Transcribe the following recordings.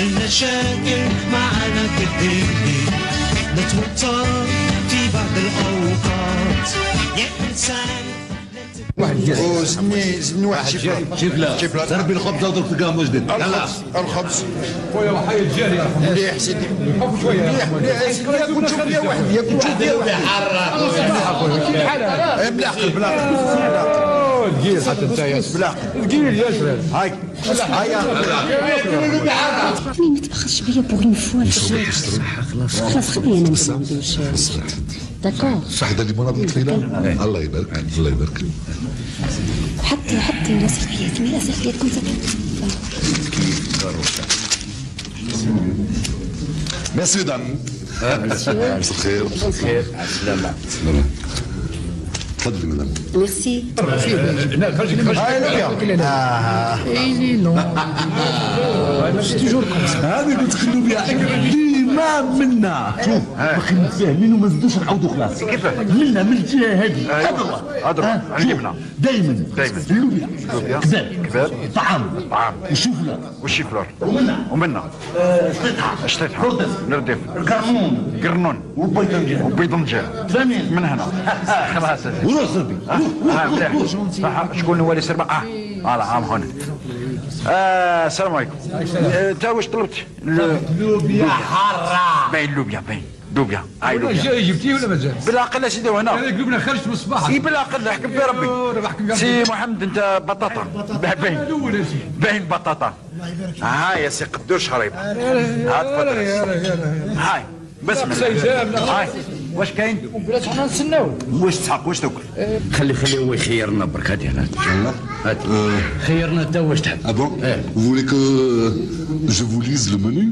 المشاكل معنا كتير نتوتر في بعض الأوقات يا إنسان زدني زدني واحد شيبلا شيفلا شيبلا ضرب الخبز وضرب في القاموس ديال الخبز الخبز. خويا وحي الجاري مليح سيدي. حب شوية مليح مليح. ياكل تشوف ليا واحد ياكل تشوف ليا واحد. إيه، بلا عقل بلا عقل ثقيل حتى انت يا ثقيل يا شباب هاي. يعني ما تبخلش بيا بوغ اون فوا. خلاص خلاص خلينا أنا ما عندوش داكور صح هذا اللي مناضل الخيلة الله يبارك الله يبارك حتى حتى الناس الحياة ما الناس الحياة كنت ميرسي مدام مساء الخير مساء الخير سلامة سلامة تفضلي مدام ميرسي لا خرجك خرجك هذه قلت خلوا بها ديما منا. شوف باقي متفاهمين وما نزيدوش نعاودوا خلاص. كيفاه منا من الجهة هذه. هذا هو هذا عجبنا دائما دايماً. اللوبيا. كذلك كذلك. طعام. طعام. والشوفله والشيفلور ومنا. ومنا. شطيحه شطيحة ردف نردف. القرنون قرنون وبيضنجان وبيضنجان فاهمين من هنا. خلاص. وروح صح شكون هو اللي سربا آه. آه عام هون. آه السلام عليكم. آه، انت واش طلبت؟ لوبيا حارة. باين لوبيا باين لوبيا. هاي لوبيا. جبتيه ولا مازال؟ بالعقل أسيدي انا وهنا قلبنا خرجت من الصباح. اي بالعقل أحكم في ربي. بحكم سي محمد أنت بطاطا. باين سيدي باين بطاطا. ها يا سي قدوش يلا هاي بسم الله. هاي. واش كاين بلاش حنا نستناو واش تسحق واش تاكل خلي خلي هو يخيرنا برك هاتي هنا هات خيرنا انت واش تحب Ah bon Vous voulez que je vous lise le menu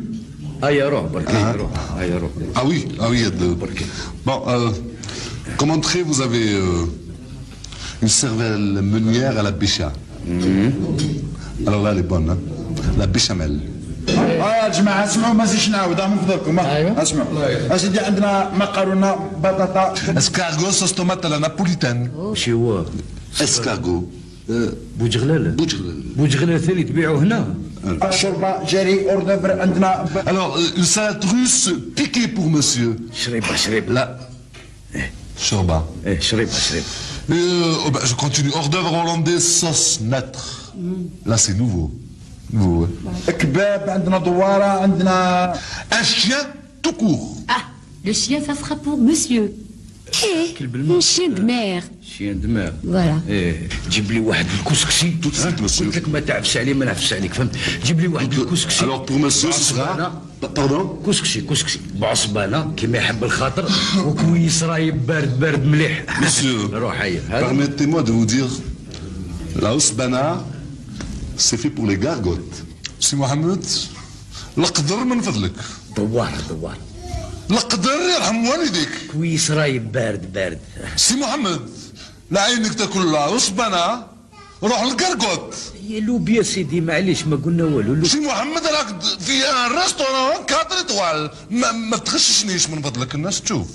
هيا روح برك هيا روح هيا روح Ah oui, ah oui, il y a de... Bon, euh, comme entrée, vous avez euh, une cervelle meunière à la bécha. Alors là, elle est bonne, hein La béchamel. اه يا جماعه اسمعوا ما زيدش نعاود من فضلكم أيوة. اسمعوا اسيدي عندنا مقارونه بطاطا Escargot sauce tomate à la napolitaine. شي هو Escargot. Euh, بوجغلال bouche- بوجغلال ثاني تبيعوا هنا شوربه جري اوردر عندنا ب- Alors, euh, une salade russe piquée pour monsieur. شريبه شريبه Là. Shorba. ايه شريبه شريبه Et, euh, oh, bah, je continue. Hors d'œuvre hollandaise sauce nâtre. Là, c'est nouveau. كباب عندنا دوارة عندنا أشياء تكوخ آه لو شيان سا بور مسيو إيه شيان دماغ شيان دماغ فوالا إيه جيب لي واحد الكسكسي قلت لك ما تعفش علي ما نعفش عليك فهمت جيب لي واحد الكسكسي الوغ بور مسيو صغار باردون كسكسي كسكسي بعصبانة كما يحب الخاطر وكويس راهي بارد بارد مليح مسيو روح هيا بارميتي مو دو دير العصبانة c'est fait pour les gargotes. Si Mohamed, القدر من فضلك. دوار دوار. القدر يرحم والديك. كويس رايب بارد بارد. سي محمد لا عينك تاكل العصبانة روح لل gargote يا لوبيا سيدي معليش ما قلنا والو. لو- سي محمد راك في un restaurant quatre étoiles ما, ما تغششنيش من فضلك الناس تشوف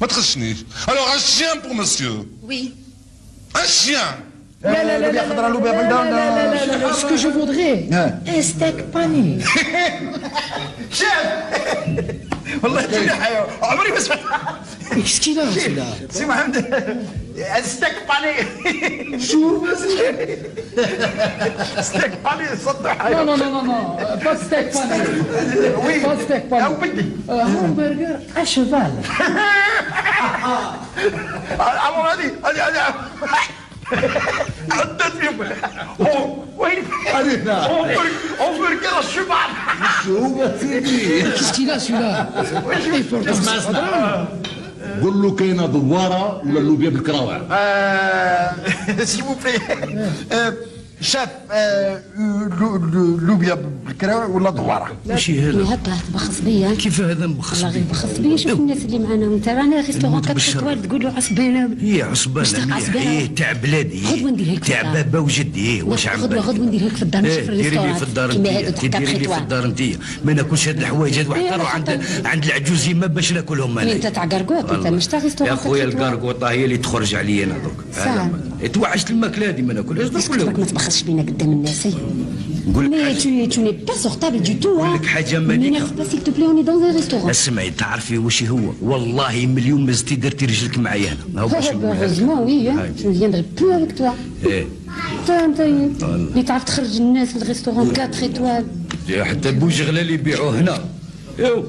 ما تغشنيش الوغ ان شيان بور مسيو Oui. ان شيان لوبيا خضراء لوبيا بلدان Ce que je voudrais, un steak pané. والله تجيني حيوان عمري ما سمعت Qu'est-ce qu'il a, celui-là سي محمد ستيك باني Chou ستيك باني صدق Non, حيوان non, non, non, non, euh, pas de steak pané. Oui. Pas de steak pané. أو بدي Euh, hamburger à cheval. عمر هذه هذه هذه عدت فيهم هو وين همبرجر الشبع Qu'est-ce qu'il a, celui-là Il faut le اسمع اسمع قول له كاينه دواره ولا اللوبيا بالكراوع سي فو بلي شاف آه، لو- لو- لوبيا بالكراوي ولا دوارة؟ ماشي هذا؟ هكا تبخص بيا. كيف هذا مبخص والله غير بخص بيا. شوف الناس اللي معانا وانت رانا 4 بالشر. ايطوال تقولوا عصبانة. هي عصبانة. إيه تاع بلادي. تاع. بابا وجدي. إيه واش عم غدوة غدوة نديرها لك في الدار ماشي في ديري لي الريستوران. في الدار انت ديري لي في الدار انت ما ناكلش هاد الحوايج هاد واحد إيه، روح حتى- عند عند العجوز يما باش ناكلهم أنا أنت تاع قرقوط أنت مش تاع ريستوران يا خويا. القرقوطة هي اللي تخرج عليا أنا دوك. ساعة. توعشت الماكلة هذه ما ناكلهاش اسكت تبخسش بينا قدام الناس. نقول لك tu, tu n'es pas sortable du tout. نقول. لك m'énerve pas s'il te plaît, on est dans un restaurant. اسمعي تعرفي واش هو والله مليون ما زدتي درتي رجلك معايا هنا هاو باش. هاي. je ne viendrai plus avec toi. إيه انت اللي تعرف تخرج الناس في ال restaurant 4 étoiles حتى بوجغله اللي يبيعوه هنا يو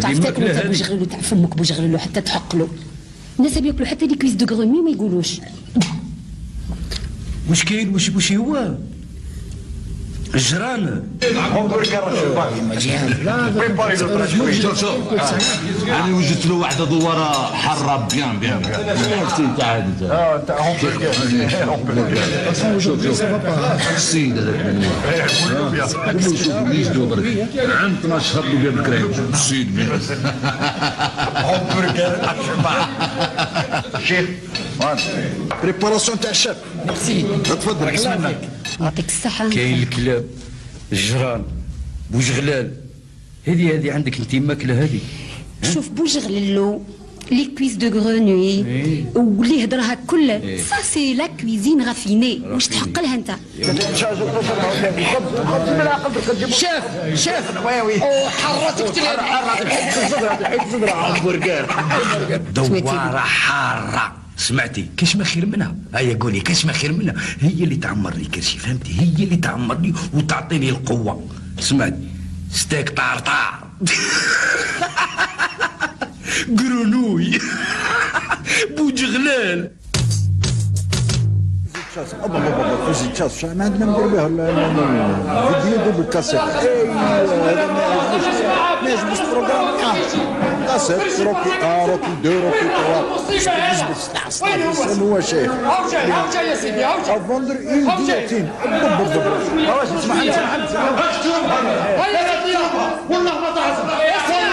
تعرف تاكل هذه. بوجغلو تاع فمك بوجغلو حتى تحق له الناس اللي ياكلوا حتى لي كويس دو غرومي ما يقولوش واش كاين واش واش هو الجران أنا وجدت له واحدة دواره حاره بيان بيان بيان تاع هذه السيد هذاك شوف يجدوا برك عام 12 شهر لوبيا بالكريم السيد بيان شيخ بريباراسيون تاع الشاب تفضل بسم الله يعطيك الصحة كاين الكلاب الجران بوجغلال هذه هذه عندك انت ماكله هذه شوف بوجغلو لي كويس دو غرونوي واللي هضرها كله سا سي لا كويزين رافيني واش تحق لها انت شاف شاف وحرتك دواره حاره سمعتي كاش ما خير منها هيا قولي كاش ما خير منها هي اللي تعمر لي كرشي فهمتي هي اللي تعمر لي وتعطيني القوه سمعتي ستيك طارطار قرونوي بوجغلال ابا ابا ابا فوزي تشاس شا- ما عندنا ندير بها ال- ال- ال- الفيديو دوبل كاسيت آه. آه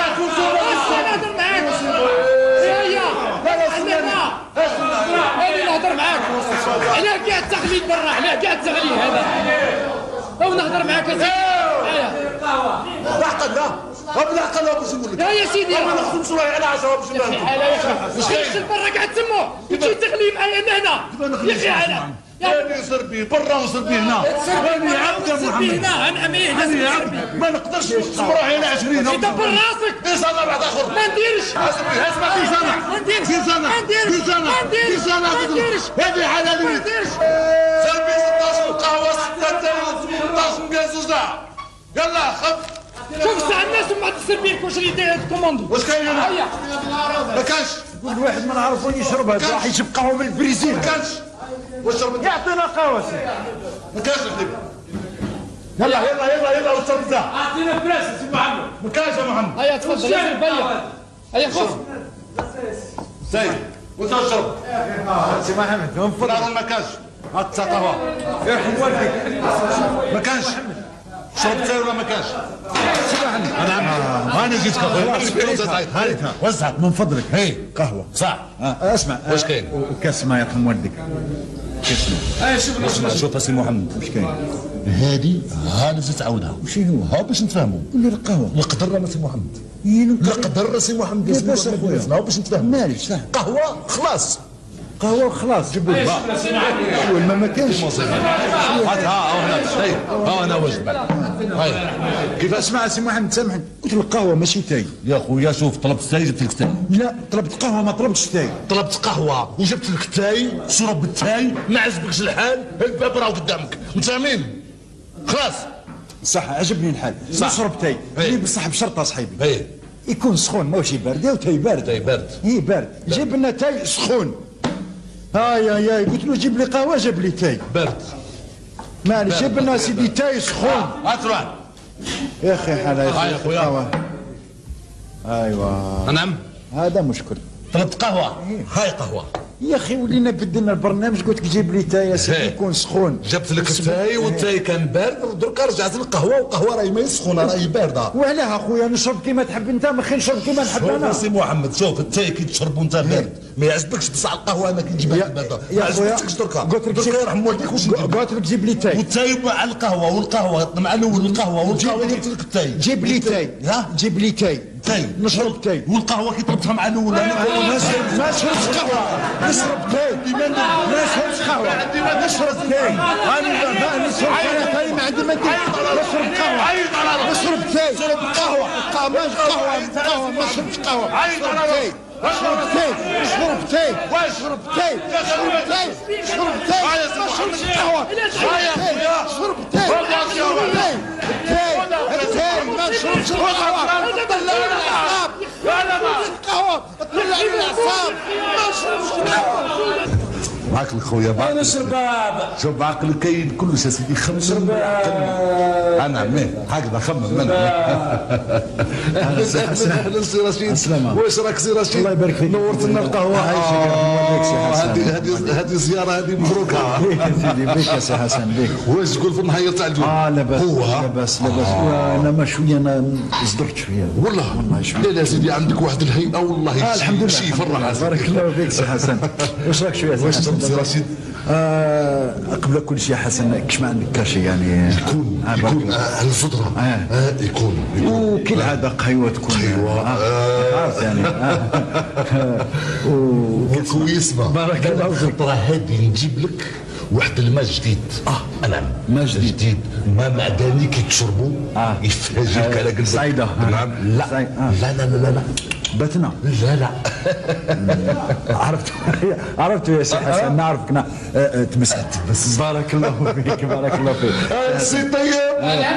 أنا نهضر معاك. على كاع التقليد برا على كاع التقليد هذا. أو نهضر معاك يا سيدي. هيا لحقا لا قبل لحقا لا يا سيدي. ما نخدم شوية على عشرة باش يا أخي مش تمشي برا قاعد تسمو وتجي تغلي معايا هنا يا أخي على أنا نصر بيه برا ونصر بيه هنا أنا عبد محمد؟ هنا عن أمين أنا يا عبد. ما نقدرش نصبر على 20 يدبر راسك. في سنه بعد آخر. ما نديرش. اسمع في سنة. ما نديرش. في سنة. ما نديرش. في سنة. ما نديرش. سنة. ما نديرش. هذه حاله ما نديرش. سلبي 16 قهوه 16 بيان زوج يلا خف شوف ساعة الناس وما تسر بيه كوشري داير كوموندو واش كاين هنا؟ ما كانش كل واحد ما نعرفو يشرب هذا راح يجيب قهوه من البريزيل. ما كانش واش شربت يعطينا قهوه ما كانش يلا يلا يلا يلا وشرب ده أعطينا فلاس سي محمد. ما كانش يا محمد. هيا تفضل. يا بيا هيا خذ سيد وانت شرب سي محمد لا ما كانش هات قهوه يرحم والديك. ما كانش سير ولا ما كانش؟ أنا جيت هاني وزعت من فضلك. هي قهوة. صح. آه، اسمع. واش كاين؟ وكاس ما يرحم والدك. كاس ما. اسمع شوف اسي محمد واش كاين؟ هذه ها لازم تعاودها وش هو ها باش نتفاهموا. لي القهوة. القدر راه سي محمد. القدر سي محمد. يا باش نتفاهموا. صح. قهوة خلاص. قهوه خلاص جيبوا لي شو ما ما كانش هات ها هنا هاي ها أنا واجد هاي كيف أسمع سي محمد؟ سامحني. قلت لك قهوه ماشي تاي. يا خويا شوف طلبت تاي جبت لك تاي. لا طلبت قهوة ما طلبتش تاي. طلبت قهوة وجبت لك تاي شرب التاي ما عجبكش الحال الباب راه قدامك. متفاهمين؟ خلاص. صح عجبني الحال. صح. نشرب تاي. إيه. اللي بصح بشرطه صاحبي إيه. يكون سخون ماشي بارد. يا تاي بارد. تاي بارد. اي بارد. جيب لنا تاي سخون. هاي هاي هاي قلت له جيب لي قهوه جاب لي تاي برد معلش جيب لنا سيدي تاي سخون روح يا أخي حلا يا أخي خويا. قهوة. ايوا نعم هذا مشكل طلبت قهوه هاي قهوه يا أخي ولينا بدلنا البرنامج قلت لك جيب لي تاي يا سيدي إيه. يكون سخون. جبت لك التاي والتاي كان بارد دركا رجعت للقهوه والقهوة راهي ما سخونة راهي باردة. وعلاه أخويا نشرب كيما تحب أنت ما خير نشرب كيما نحب أنا. سي محمد شوف التاي كي تشرب وانت بارد. ما يعجبكش بصح القهوة أنا كي نجيبها بارده ما عجبتكش دركا قلت لك دركا جيب- يرحم والديك واش قلت لك جيب لي تاي. والتاي مع القهوة والقهوة مع الأول القهوة والقهوة جبت لك التاي. جيب لي تاي. ها؟ جيب لي تاي. تاي نشرب تاي والقهوه كي طلبتها مع الأول ما نشربش قهوه نشرب تاي ما نشربش قهوه نشرب تاي أنا ما نشرب تاي ما عندي ما ندير نشرب قهوه نشرب تاي نشرب قهوه قهوه قهوه ما نشربش قهوه نشرب تاي نشرب تاي نشرب تاي نشرب تاي نشرب تاي نشرب تاي ما نشربش قهوه نشرب تاي نشرب تاي تاي تاي ما نشربش القهوه طلع لي الاعصاب القهوه طلع لي الاعصاب ما نشربش القهوه بعقلك خويا بعقلك أنا شرباب شوف بعقلك كاين كلش يا سيدي خمم أنا مين هكذا خمم من. أهلا سي رشيد. واش راك سي رشيد؟ الله يبارك فيك. نورت لنا القهوة. سي حسن. هذه هذه هذه زيارة هذه مبروكة. سيدي بيك يا سي حسن بيك. واش تقول في النهاية تاع اليوم؟ آه لاباس هو. لاباس لاباس. أنا ما شوية أنا صدرت شوية. والله. والله لا لا سيدي عندك واحد الهيئه والله آه الحمد لله شي يفرح. بارك الله فيك سي حسن. واش راك شوية واش تشرب سي رشيد. آه قبل كل شيء حسن كش ما عندك كاشي يعني. يكون آه يكون. الله. آه، الفطرة. آه. آه، يكون يكون. وكالعاده قهوة تكون. قهوة. آه، عارف يعني. آه. و- كويس ما بارك الله فيك. الفطرة هذه نجيب لك واحد الماء جديد. آه. نعم ماء جديد. جديد. ماء معدني كي تشربوا آه. يفاجئك على قلبك. صعيدة. نعم. لا. آه. لا لا لا لا لا. باتنا لا لا. عرفت؟ عرفت يا سي حسن نعرفك نا- آه، آه، تبس تبس بارك الله فيك بارك الله فيك. سي طيب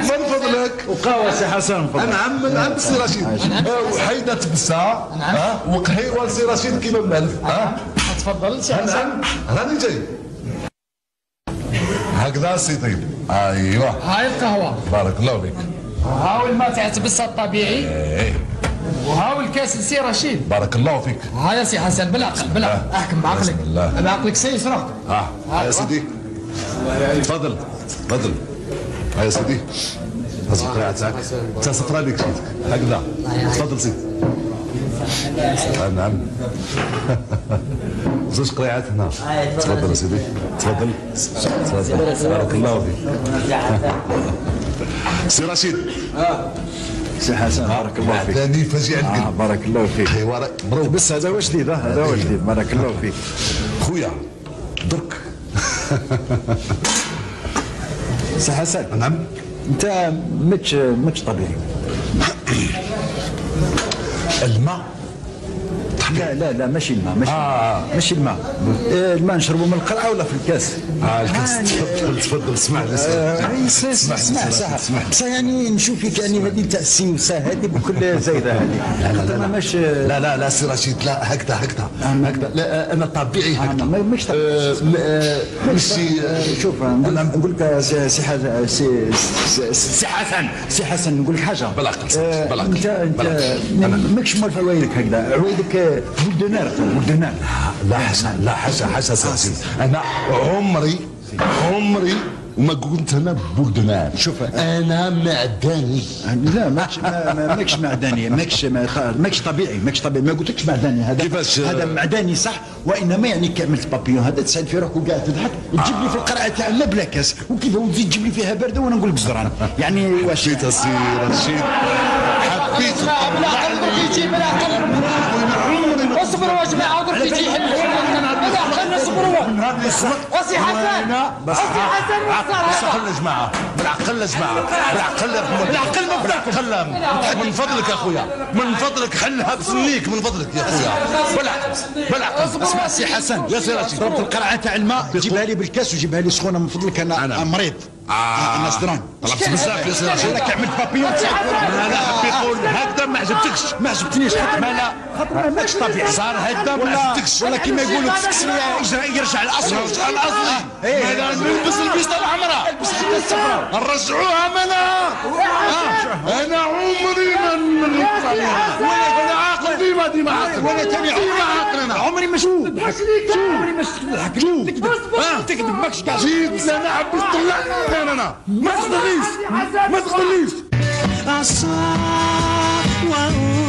من فضلك؟ وقهوه سي حسن من فضلك. نعم من عند سي رشيد. وحيدة تبسة آه، وقهيوة سي رشيد كيما مالف أه؟ تفضل سي حسن. نعم راني جاي. هكذا سي طيب. أيوه. هاي القهوة. بارك الله فيك. وهاو الماء تاع تبسة الطبيعي وهاو الكاس لسي رشيد. بارك الله فيك. ها يا سي حسن بالعقل بالعقل أحكم بعقلك. بعقلك سي يسرق آه. يا سيدي. تفضل. تفضل. ها يا سيدي. هز قراعتك انت سطر عليك شيتك هكذا. تفضل سيدي. آه نعم. زوج قريعات هنا. تفضل يا سيدي. تفضل. تفضل. بارك الله فيك. سي رشيد. سي حسن. بارك الله فيك. ثاني فاجئ آه بارك الله فيك. حوار مروق. بس هذا هو جديد آه، هذا هو جديد بارك الله فيك. خويا درك. سي حسن. نعم. انت مش مش طبيعي. الماء لا لا لا ماشي الماء ماشي آه. ماشي الماء. آه، الماء نشربه من القرعه ولا في الكاس؟ آه الكاس. تفضل تفضل اسمع لي آه، اسمع اسمع اسمع اسمع. بصح يعني نشوف فيك يعني هذه تاع السيوسه هذه بكل زايدة هذه. خاطر ما ماش لا لا لا سي رشيد لا هكذا هكذا هكذا. لا أنا طبيعي هكذا. مش آه، آه، ماشي آه، شوف نقول لك سي سي حسن سي حسن نقول لك حاجة. بالعقل، آه، بالعقل، انت أنت. ماكش موالف عوايدك هكذا. عوايدك بولدنار بولدنار لا حسن لا حاجة حاجة سي أنا عمري عمري وما قلت أنا بولدنان شوف. أنا معدني. لا ماكش ما- ما- ماكش معدني ماكش ماكش طبيعي ماكش طبيعي. ما قلتلكش معدني. هذا كيفاش؟ هذا معدني صح وإنما يعني كي عملت بابيون هذا تسعد في روحك وقاعد تضحك تجيب لي في القرعه تاع الماء بلا كاس. وكيف وتزيد تجيب لي فيها باردة وأنا نقول لك زران. يعني واش؟ حبيت سي رشيد. حبيت. بالعقل درك يجي بالعقل اصبر يا جماعة درك يجي يحل بالعقل اصبروا وسي حسن وسي حسن بالعقل يا جماعة. بالعقل يا جماعة. بالعقل. بالعقل. بالعقل. من فضلك يا أخويا. من فضلك. حلها بسنيك من فضلك يا أخويا. بالعقل. بالعقل. اسمع سي حسن يا سي. ضربت القرعة تاع الماء. جيبها لي بالكاس وجيبها لي سخونة من فضلك. أنا أنا. مريض. آه. أنا صدران طلبت بزاف يا رشيد لك عملت بابيون لا حبي يقول هكذا ما عجبتكش. ما عجبتنيش. خاطر ما ما ماكش طبيعي. صار هكذا ما عجبتكش. ولا كيما يقولوا تسكسي يرجع يرجع الأصل. رجع الاصلي إيه. ما لا نلبس البيسه الحمراء حتى الصفراء نرجعوها منا. أنا عمري من من أنا عاقل ديما ديما ديما عاقل وأنا تاني أنا عمري ما واش اللي كان عمري ما شفت شوف. تكذب. ماكش قاعد. جيت أنا عبست طلع أنا أنا ما تخليش ما وأوتى